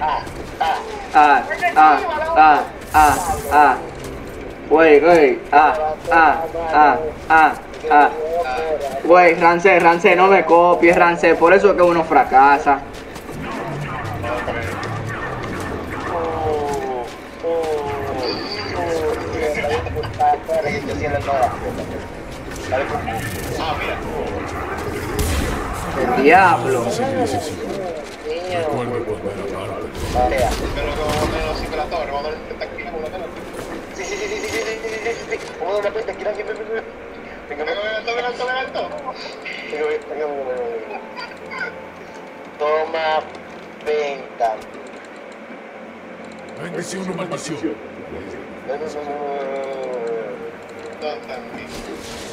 Ah, ah. Ah, ah, ah, ah. Güey, güey. Ah, ah, ah, ah, ah. Güey, Rance, Rance, no me copies, Rance. Por eso es que uno fracasa. El diablo. Pero como menos la torre, vamos a dar esta esquina por la tela. Sí, sí, sí, sí, sí, sí, sí, sí, sí, sí. Vamos a dar una vuelta, aquí, aquí, aquí, aquí. Venga, Venga, venga, ven alto, ven alto, ven alto. venga, venga, venga, venga. Toma venta. Bendición o maldición. No, no, no, no, No entendí.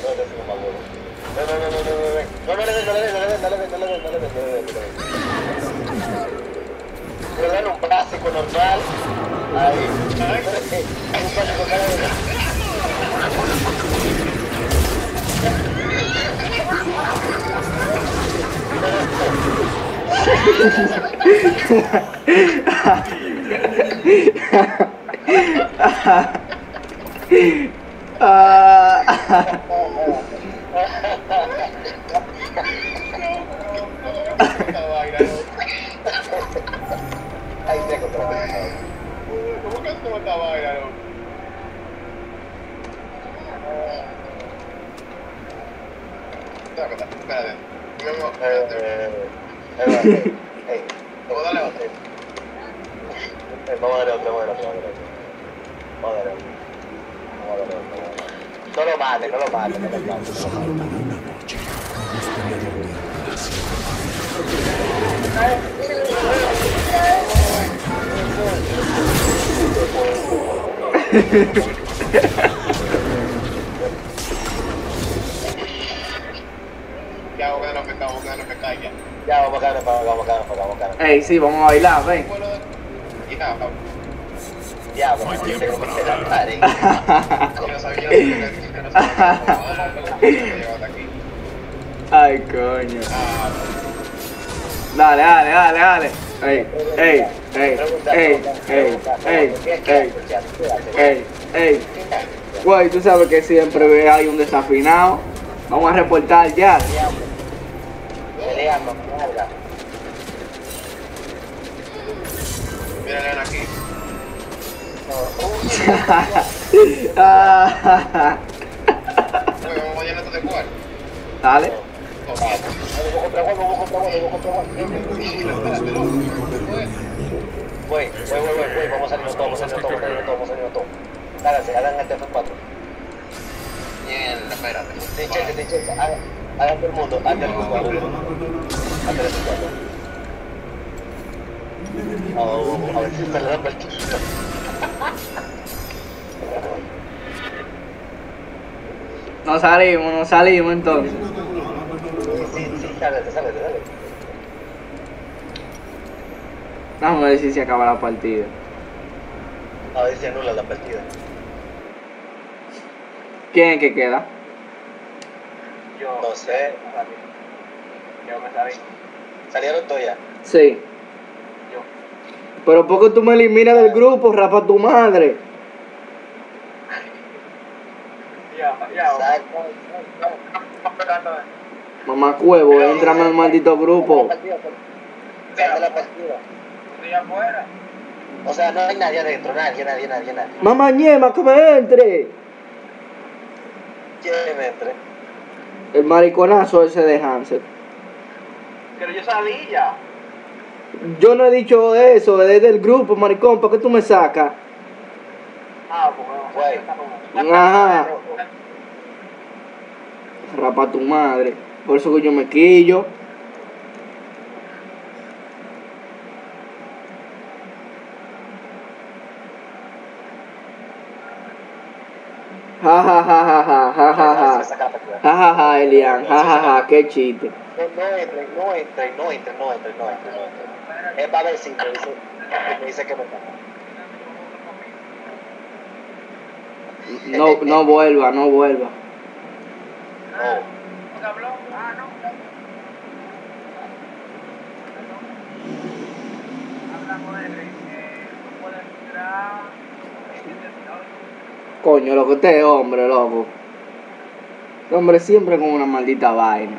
no, no, no, no, no, no. No, no, no, no, no, no, no, no le des, no le des, no le des, no le des, no le des, no le des, no le des, no le des. tiempo normal. Ahí. Un ah ¿Cómo? Espérate, espérate. Espérate. Eh, eh, eh, Vamos a darle otro. eh, Vamos a darle otro, vamos a darle otro, vamos a darle otro. Vamos a darle otro. No lo mates, no lo mates, no lo mates. Ya, bacana, pecado, bacana, pecado, ya. Ya, bacana, bacana, bacana, bacana. Ey, sí, vamos a bailar, ven. Ya, vamos a Ay, coño. Dale, dale, dale, dale. Ey, ey, ey, ey, ey, ey, ey, ey, ey. Güey, tú sabes que siempre hay un desafinado. Vamos a reportar ya. Mira, aquí. Dale contra Waldo, vos vamos a salirnos todos, vamos a todos, vamos a salirnos todos. Háganse, hagan este antes los. Bien, espera. Te checa, hagan el mundo, antes los cuatro. Antes los cuatro. A ver si se le da. No salimos, no salimos entonces. Sálete, sálete, dale. Vamos a ver si se acaba la partida. A ver si anula la partida. ¿Quién es que queda? Yo. No sé. Yo me salí. Salieron todos ya. Sí. Yo. Pero ¿por qué tú me eliminas del grupo, rapa tu madre? Ya, ya. Exacto. Mamá cuevo, entrame al maldito grupo. Sal de la partida. Estoy afuera. O sea, no hay nadie adentro, nadie, nadie, nadie, nadie. Mamá ñema, que me entre. ¿Quién entre? El mariconazo ese de Hansel. Pero yo salí ya. Yo no he dicho eso, desde el grupo, maricón, ¿por qué tú me sacas? Ah, porque Güey. Ajá. Rapa tu madre. Por eso que yo me quillo. Ja ja ja ja ja ja ja ja. Ja Elian, ja ja ja, qué chiste. No, no entre, no entre, no entre, no entre, no entre, no. Es para ver si me dice, me dice que me. No, no vuelva, no vuelva. No. Habló? Ah, no. Coño, lo que usted es hombre, loco. Este hombre siempre con una maldita vaina.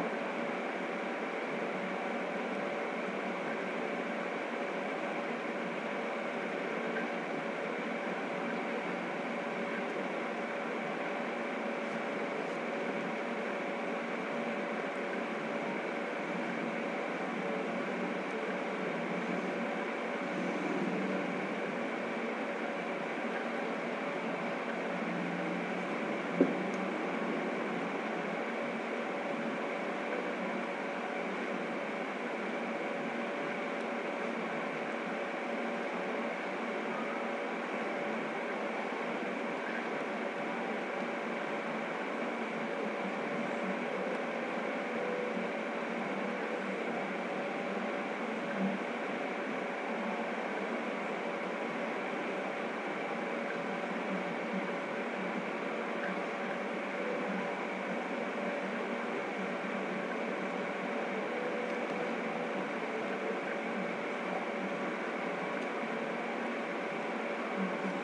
Mm-hmm.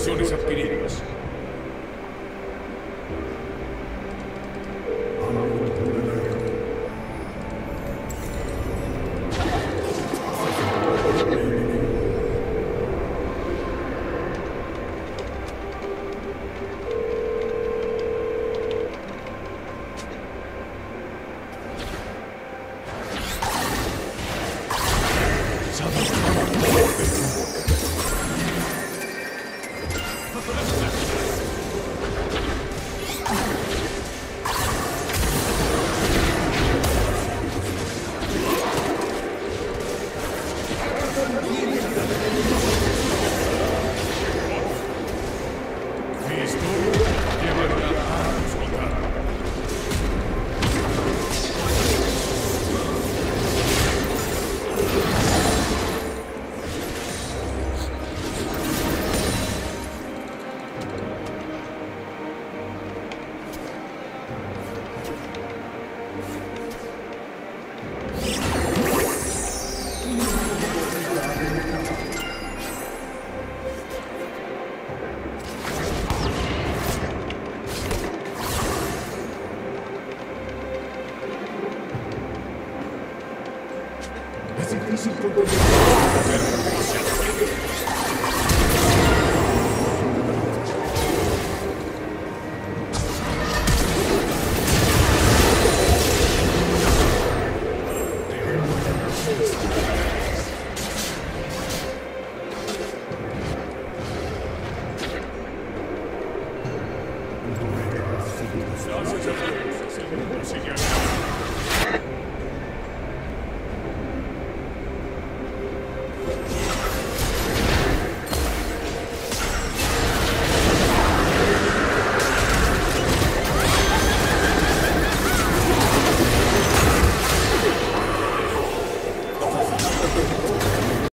Misiones adquiridas. Difícil comprender.